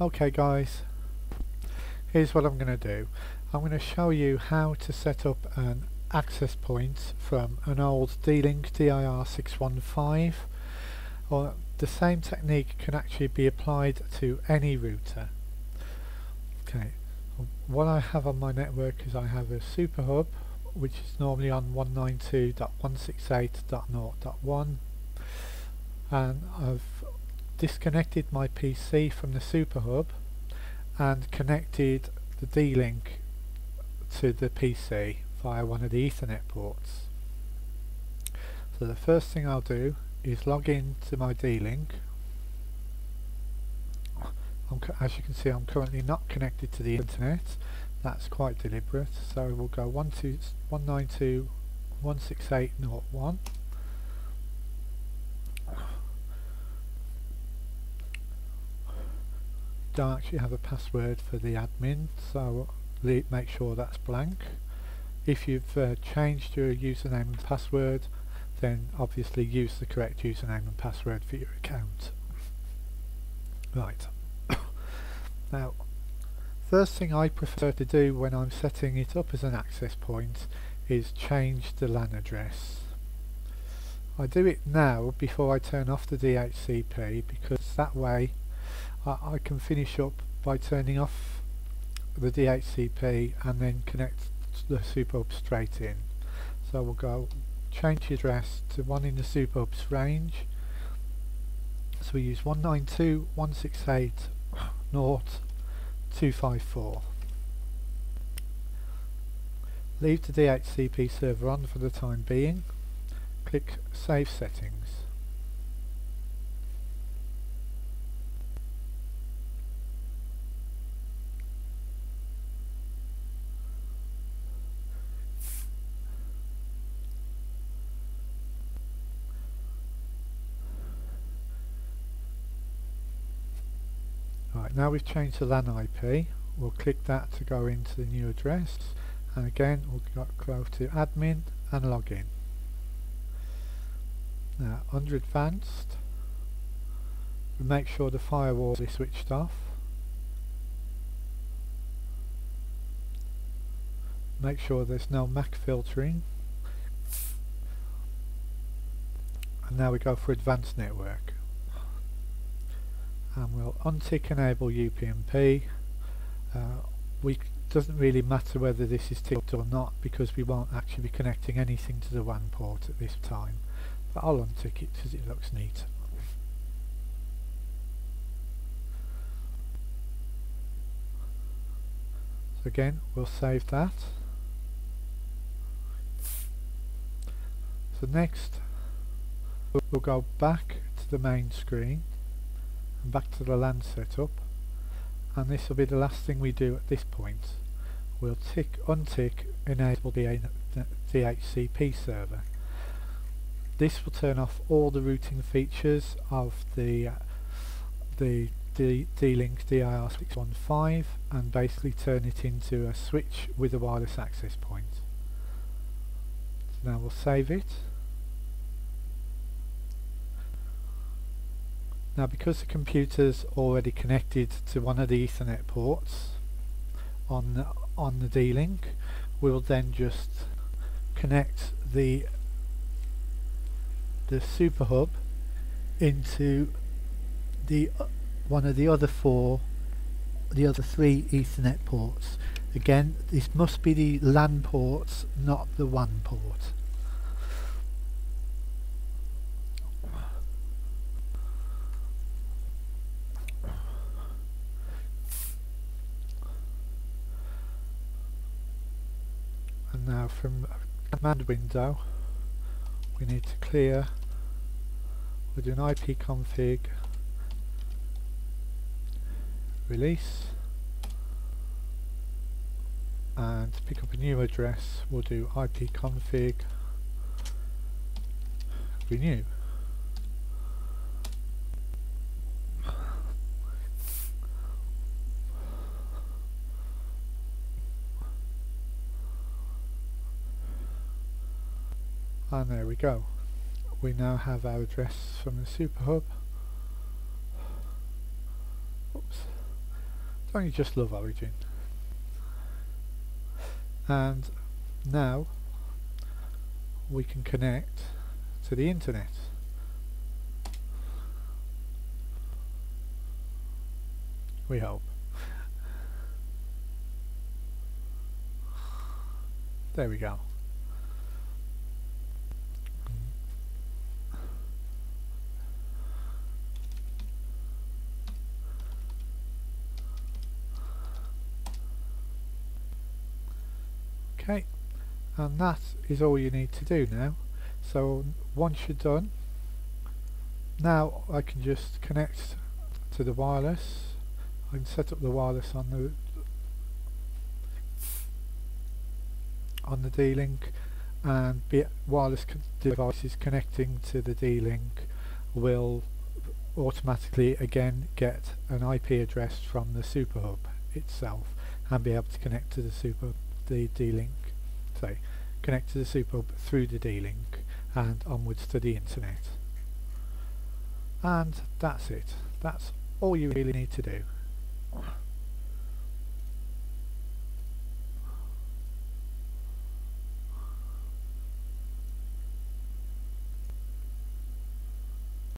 Okay guys, here's what I'm going to do. I'm going to show you how to set up an access point from an old D-Link DIR615 or uh, the same technique can actually be applied to any router. Okay, what I have on my network is I have a super hub which is normally on 192.168.0.1 and I've disconnected my PC from the superhub and connected the D-Link to the PC via one of the Ethernet ports. So the first thing I'll do is log in to my D-Link. As you can see I'm currently not connected to the internet. That's quite deliberate. So we'll go 192.168.0.1 don't actually have a password for the admin so make sure that's blank. If you've uh, changed your username and password then obviously use the correct username and password for your account. Right. Now first thing I prefer to do when I'm setting it up as an access point is change the LAN address. I do it now before I turn off the DHCP because that way I, I can finish up by turning off the DHCP and then connect the superhub straight in. So we'll go change the address to one in the superhub's range. So we use 192.168.0.254. Leave the DHCP server on for the time being. Click Save Settings. Now we've changed the LAN IP, we'll click that to go into the new address and again we'll go to admin and login. Now under advanced we make sure the firewall is switched off. Make sure there's no MAC filtering and now we go for advanced network and we'll untick enable UPnP uh, we doesn't really matter whether this is ticked or not because we won't actually be connecting anything to the WAN port at this time. But I'll untick it because it looks neat. So again we'll save that. So next we'll go back to the main screen back to the LAN setup. And this will be the last thing we do at this point. We'll tick untick enable the DHCP server. This will turn off all the routing features of the the D-Link DIR615 and basically turn it into a switch with a wireless access point. So now we'll save it Now because the computer's already connected to one of the Ethernet ports on the, on the D-Link, we'll then just connect the the super hub into the one of the other four the other three Ethernet ports. Again, this must be the LAN ports, not the WAN port. Now from command window. We need to clear. We'll do an ipconfig release. And pick up a new address. We'll do ipconfig renew and there we go we now have our address from the superhub oops Don't you just love Origin? And now we can connect to the internet. We hope. There we go. Okay, and that is all you need to do now. So once you're done, now I can just connect to the wireless. I can set up the wireless on the on the D-Link and be wireless devices connecting to the D-Link will automatically again get an IP address from the SuperHub itself and be able to connect to the super the D-Link so connect to the SuperHub through the D-Link and onwards to the internet. And that's it. That's all you really need to do